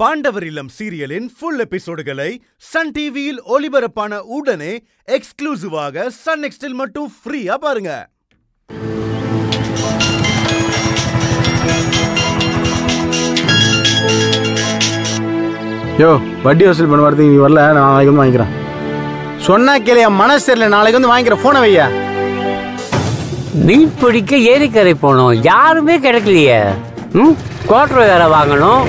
பாண்டவர் இல்லம் சீரியலின் full எபிசோடுகளை Sun டிவியில் ஒளிபரப்பான உடனே எக்ஸ்க்ளூசிவாக சன் நெக்ஸ்டில் மட்டும் ஃப்ரீயா பாருங்க. யோ வட்டி வசூல் பண்ண வரதுக்கு நீ வரல நான் நாளைக்கு வந்து வாங்கிக்கிறேன். சொன்னா கேளு என் மனசு தெரியல நாளைக்கு வந்து வாங்கிக்கிறேன் ஃபோனை வையா. மீன் பிடிக்க ஏரிக்கரை போனோம் யாருமே கிடைக்கலையே. ம்? கோட்டரை வேற வாங்கணும்.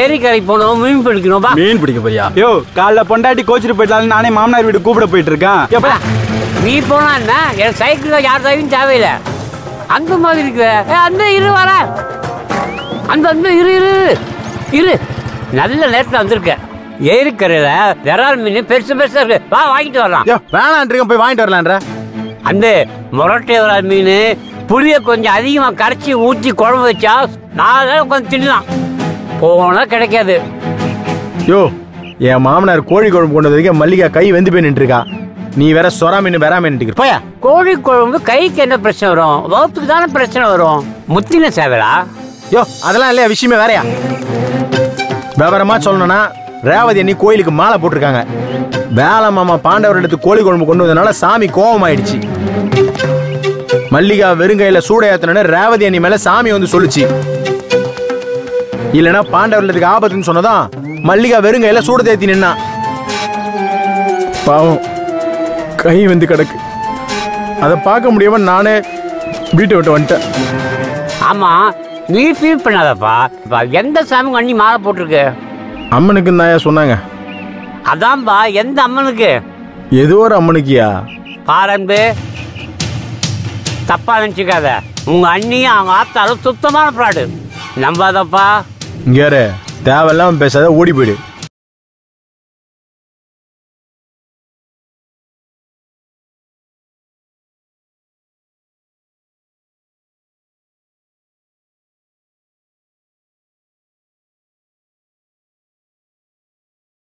ஏரிக்கரை போனோம் மீன் பிடிக்கணும் வா. மீன் பிடிக்க போறியா? யோ காலைல பொண்டாட்டி கோச்சிட்டு போயிட்டாலும் நானே மாமனார் வீடு கூப்பிட போயிட்டு இருக்கேன் எப்பா நீ போனா என்ன? என் சைக்கிளில் யார் தவியும் தேவையில்லை. அந்த மாதிரி இருக்குதே ஏ, அந்த இரு வர அந்த அந்த இரு இரு இரு. நல்ல நேரத்தில் வந்திருக்க ஏரிக்கரையில் விரால் மீன் பெருசு பெருசா இருக்கு. வா வாங்கிட்டு வரலாம். வேணான்றீங்க போய் வாங்கிட்டு வரலான்ற அந்த முரட்டை விரால் மீன் புளிய கொஞ்சம் அதிகமாக கரைச்சி ஊற்றி குழம்பு வச்சா நாலு நாள் உட்காந்து தின்னலாம். போனா கிடைக்காது. யோ என் மாமனார் கோழி குழம்பு கொண்டு வந்ததுக்கு மல்லிகா கை வெந்து போய் நின்றுருக்கா. நீ வேற சொரா மீன் வெறா மீன் போயா. கோழி குழம்பு கைக்கு என்ன பிரச்சனை வரும்? வகுத்துக்கு தானே பிரச்சனை வரும்? முத்தின சேவலா? யோ அதெல்லாம் இல்லையா விஷயமே வேறயா? விவரமா சொல்லணும்னா ரேவதி அண்ணி கோயிலுக்கு மாலை போட்டிருக்காங்க. வேலை மாமா பாண்டவர் எடுத்து கோழி குழம்பு கொண்டு வந்ததுனால சாமி கோபம் ஆயிடுச்சு மல்லிகா வெறுங்கையில சூட ஏத்தனு ரேவதி அண்ணி மேல சாமி வந்து சொல்லுச்சு. இல்லனா பாண்டவர்களுக்கு ஆபத்துன்னு சொன்னதான் மல்லிகா வெறுங்கையில சூட தேத்தி நின்னா. பாவம். கை வந்து கிடக்கு. அதை பார்க்க முடியாம நானே வீட்டை விட்டு வந்துட்டேன். ஆமா நீ ஃபீல் பண்ணாதப்பா. எந்த சாமி அண்ணி மாலை போட்டிருக்கு? அம்மனுக்கு தாயா சொன்னாங்க. அதான்பா எந்த அம்மனுக்கு? ஏதோ ஒரு அம்மனுக்கியா? பாரம்பு தப்பா நினச்சிக்காத. உங்க அண்ணியும் அவங்க ஆத்தாலும் சுத்தமான ப்ராடு நம்பாதப்பா. இங்க தேவையில்லாம பேசாத ஓடி போயிடு.